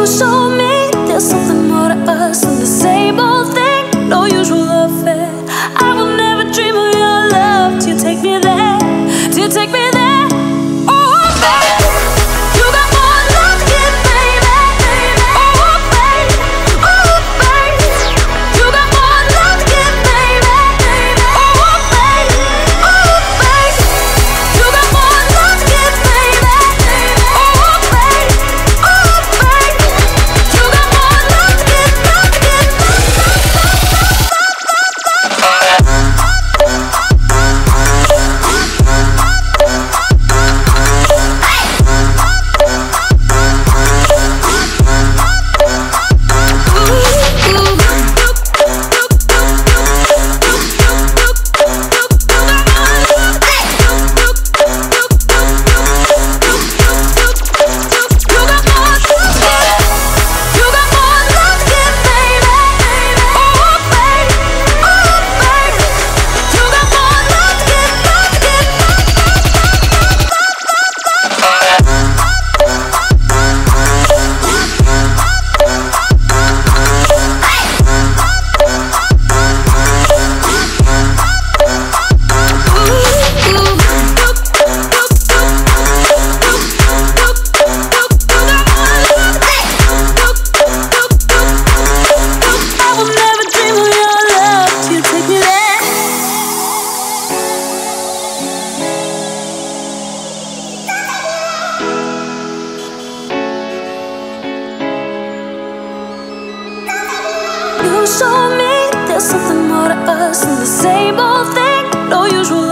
you showed me there's something more to us. Showed me there's something more to us than the same old thing, no usual